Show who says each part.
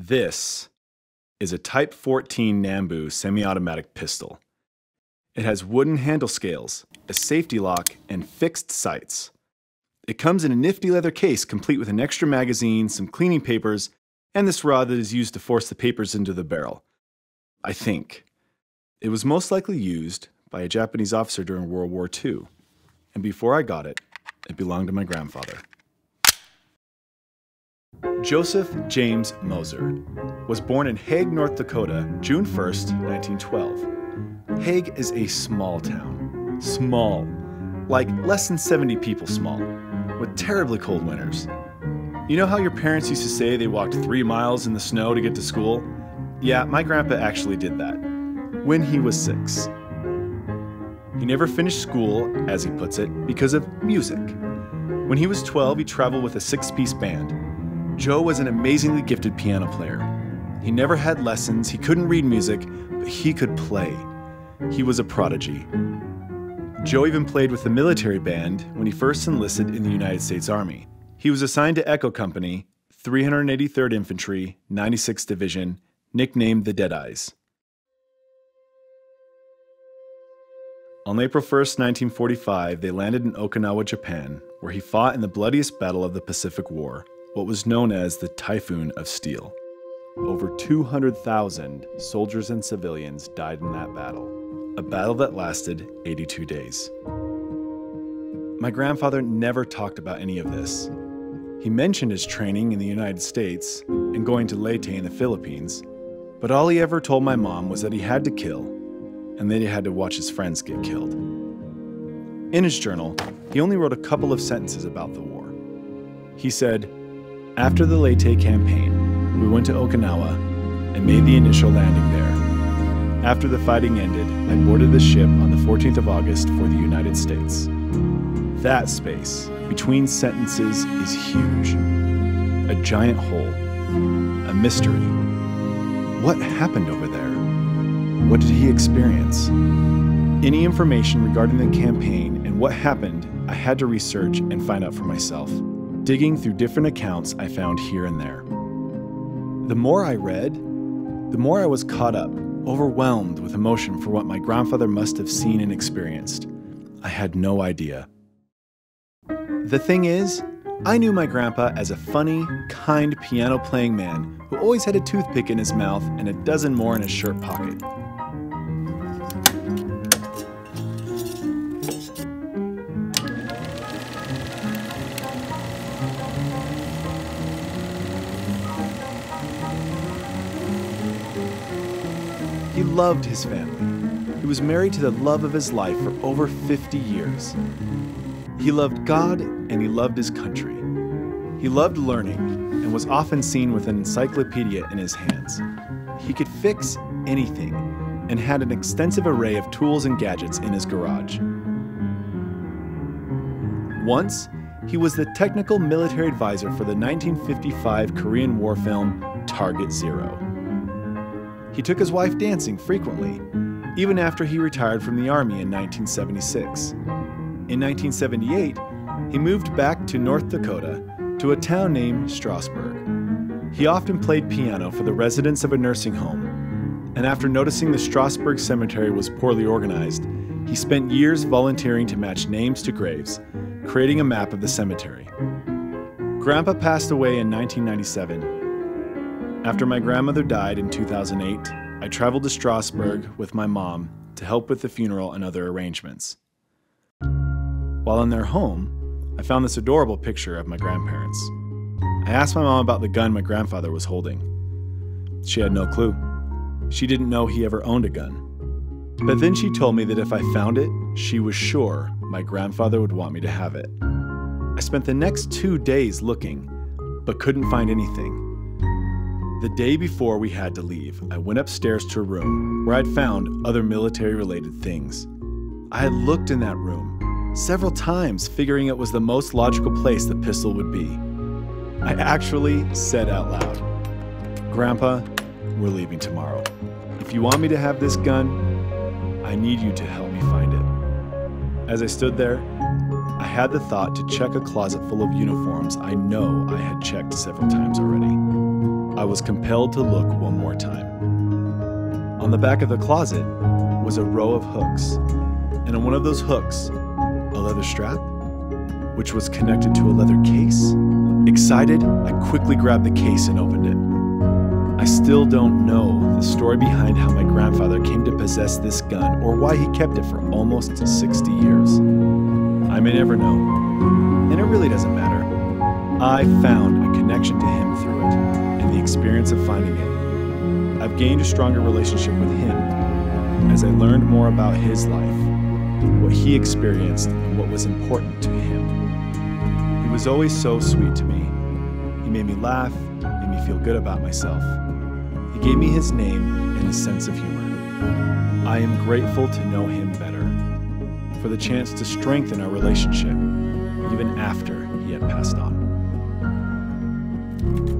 Speaker 1: This is a Type 14 Nambu semi automatic pistol. It has wooden handle scales, a safety lock, and fixed sights. It comes in a nifty leather case complete with an extra magazine, some cleaning papers, and this rod that is used to force the papers into the barrel. I think. It was most likely used by a Japanese officer during World War II, and before I got it, it belonged to my grandfather. Joseph James Moser was born in Hague, North Dakota, June 1st, 1912. Hague is a small town. Small. Like less than 70 people small, with terribly cold winters. You know how your parents used to say they walked three miles in the snow to get to school? Yeah, my grandpa actually did that. When he was six. He never finished school, as he puts it, because of music. When he was 12, he traveled with a six piece band. Joe was an amazingly gifted piano player. He never had lessons, he couldn't read music, but he could play. He was a prodigy. Joe even played with the military band when he first enlisted in the United States Army. He was assigned to Echo Company, 383rd Infantry, 96th Division, nicknamed the Deadeyes. On April 1st, 1945, they landed in Okinawa, Japan, where he fought in the bloodiest battle of the Pacific War, what was known as the Typhoon of Steel. Over 200,000 soldiers and civilians died in that battle, a battle that lasted 82 days. My grandfather never talked about any of this. He mentioned his training in the United States and going to Leyte in the Philippines, but all he ever told my mom was that he had to kill and that he had to watch his friends get killed. In his journal, he only wrote a couple of sentences about the war. He said, After the Leyte campaign, we went to Okinawa and made the initial landing there. After the fighting ended, I boarded the ship on the 14th of August for the United States. That space between sentences is huge. A giant hole. A mystery. What happened over there? What did he experience? Any information regarding the campaign and what happened, I had to research and find out for myself. Digging through different accounts I found here and there. The more I read, the more I was caught up, overwhelmed with emotion for what my grandfather must have seen and experienced. I had no idea. The thing is, I knew my grandpa as a funny, kind piano playing man who always had a toothpick in his mouth and a dozen more in his shirt pocket. Loved his family. He was married to the love of his life for over 50 years. He loved God and he loved his country. He loved learning and was often seen with an encyclopedia in his hands. He could fix anything and had an extensive array of tools and gadgets in his garage. Once, he was the technical military advisor for the 1955 Korean War film Target Zero. He took his wife dancing frequently, even after he retired from the Army in 1976. In 1978, he moved back to North Dakota to a town named Strasburg. He often played piano for the residents of a nursing home, and after noticing the Strasburg cemetery was poorly organized, he spent years volunteering to match names to graves, creating a map of the cemetery. Grandpa passed away in 1997 after my grandmother died in 2008, I traveled to Strasburg with my mom to help with the funeral and other arrangements. While in their home, I found this adorable picture of my grandparents. I asked my mom about the gun my grandfather was holding. She had no clue. She didn't know he ever owned a gun. But then she told me that if I found it, she was sure my grandfather would want me to have it. I spent the next two days looking, but couldn't find anything. The day before we had to leave, I went upstairs to a room where I'd found other military related things. I had looked in that room several times, figuring it was the most logical place the pistol would be. I actually said out loud, Grandpa, we're leaving tomorrow. If you want me to have this gun, I need you to help me find it. As I stood there, I had the thought to check a closet full of uniforms I know I had checked several times already. I was compelled to look one more time. On the back of the closet was a row of hooks, and on one of those hooks, a leather strap, which was connected to a leather case. Excited, I quickly grabbed the case and opened it. I still don't know the story behind how my grandfather came to possess this gun or why he kept it for almost 60 years. I may never know, and it really doesn't matter. I found connection to him through it and the experience of finding it. I've gained a stronger relationship with him as I learned more about his life, what he experienced, and what was important to him. He was always so sweet to me. He made me laugh, made me feel good about myself. He gave me his name and a sense of humor. I am grateful to know him better, for the chance to strengthen our relationship even after he had passed on thank you